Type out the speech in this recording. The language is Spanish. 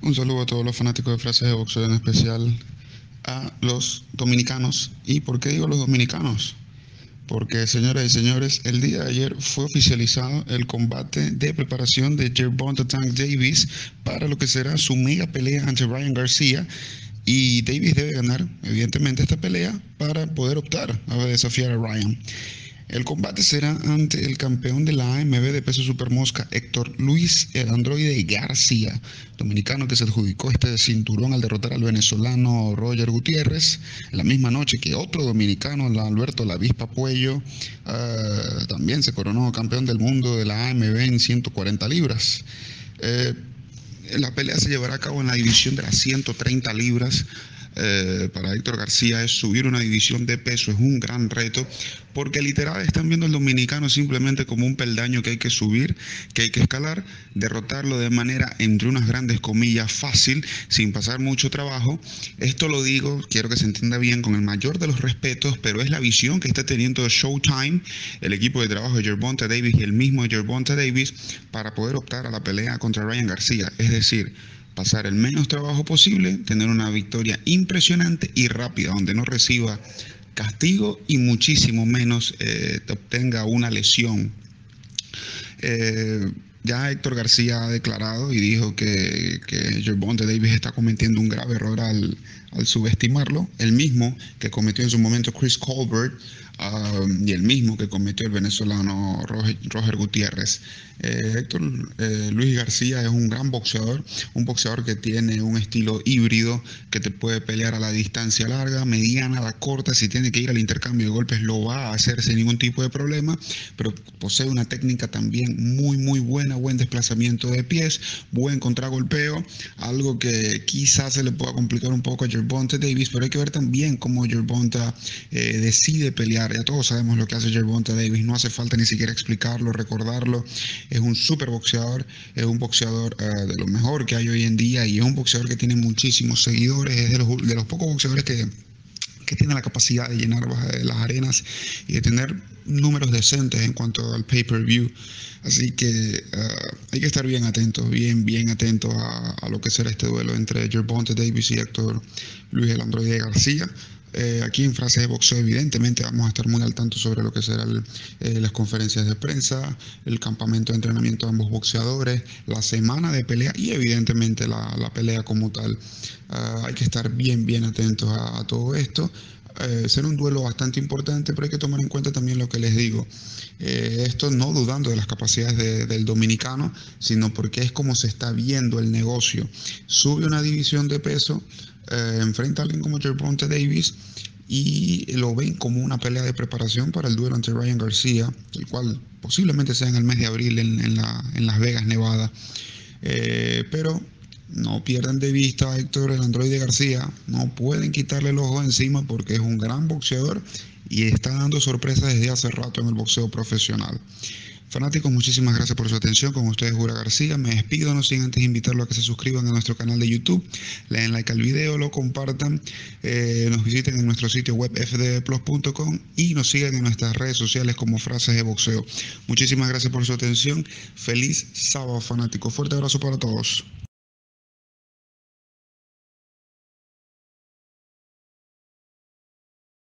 Un saludo a todos los fanáticos de frases de boxeo, en especial a los dominicanos. ¿Y por qué digo los dominicanos? Porque, señoras y señores, el día de ayer fue oficializado el combate de preparación de Gervonta Tank Davis para lo que será su mega pelea ante Ryan García. Y Davis debe ganar, evidentemente, esta pelea para poder optar a desafiar a Ryan. El combate será ante el campeón de la AMB de peso supermosca, Héctor Luis el androide García, dominicano que se adjudicó este cinturón al derrotar al venezolano Roger Gutiérrez, la misma noche que otro dominicano, Alberto La Vispa Puello, ah, también se coronó campeón del mundo de la AMB en 140 libras. Eh, la pelea se llevará a cabo en la división de las 130 libras. Eh, para Héctor García es subir una división de peso, es un gran reto, porque literal están viendo al dominicano simplemente como un peldaño que hay que subir, que hay que escalar, derrotarlo de manera, entre unas grandes comillas, fácil, sin pasar mucho trabajo. Esto lo digo, quiero que se entienda bien, con el mayor de los respetos, pero es la visión que está teniendo Showtime, el equipo de trabajo de Gervonta Davis y el mismo Gervonta Davis, para poder optar a la pelea contra Ryan García. Es decir, pasar el menos trabajo posible, tener una victoria impresionante y rápida, donde no reciba castigo y muchísimo menos eh, obtenga una lesión. Eh, ya Héctor García ha declarado y dijo que, que Gervonta Davis está cometiendo un grave error al, al subestimarlo, el mismo que cometió en su momento Chris Colbert y el mismo que cometió el venezolano Roger, Gutiérrez. Eh, Héctor eh, Luis García es un gran boxeador, un boxeador que tiene un estilo híbrido que te puede pelear a la distancia larga, mediana, la corta, si tiene que ir al intercambio de golpes lo va a hacer sin ningún tipo de problema, pero posee una técnica también muy muy buena, buen desplazamiento de pies, buen contragolpeo, algo que quizás se le pueda complicar un poco a Gervonta Davis, pero hay que ver también cómo Gervonta eh, decide pelear. Ya todos sabemos lo que hace Gervonta Davis, no hace falta ni siquiera explicarlo, recordarlo. Es un super boxeador, es un boxeador eh, de lo mejor que hay hoy en día y es un boxeador que tiene muchísimos seguidores, es de los, de los pocos boxeadores que que tiene la capacidad de llenar las arenas y de tener números decentes en cuanto al pay-per-view. Así que uh, hay que estar bien atentos, bien, bien atentos a, a, lo que será este duelo entre Gervonta Davis y Héctor Luis el Androide García. Eh, aquí en Frases de Boxeo, evidentemente, vamos a estar muy al tanto sobre lo que serán eh, las conferencias de prensa, el campamento de entrenamiento de ambos boxeadores, la semana de pelea y, evidentemente, la, la pelea como tal. Uh, hay que estar bien, bien atentos a, todo esto. Eh, ser un duelo bastante importante, pero hay que tomar en cuenta también lo que les digo. Eh, esto no dudando de las capacidades de, del dominicano, sino porque es como se está viendo el negocio. Sube una división de peso, eh, enfrenta a alguien como Davis y lo ven como una pelea de preparación para el duelo ante Ryan García, el cual posiblemente sea en el mes de abril en Las Vegas, Nevada. Eh, pero no pierdan de vista a Héctor el androide García, no pueden quitarle el ojo encima porque es un gran boxeador y está dando sorpresas desde hace rato en el boxeo profesional. Fanáticos, muchísimas gracias por su atención. Con ustedes, Jura García. Me despido, no sin antes invitarlos a que se suscriban a nuestro canal de YouTube, le den like al video, lo compartan, eh, nos visiten en nuestro sitio web fdplus.com y nos sigan en nuestras redes sociales como Frases de Boxeo. Muchísimas gracias por su atención. Feliz sábado, fanáticos. Fuerte abrazo para todos.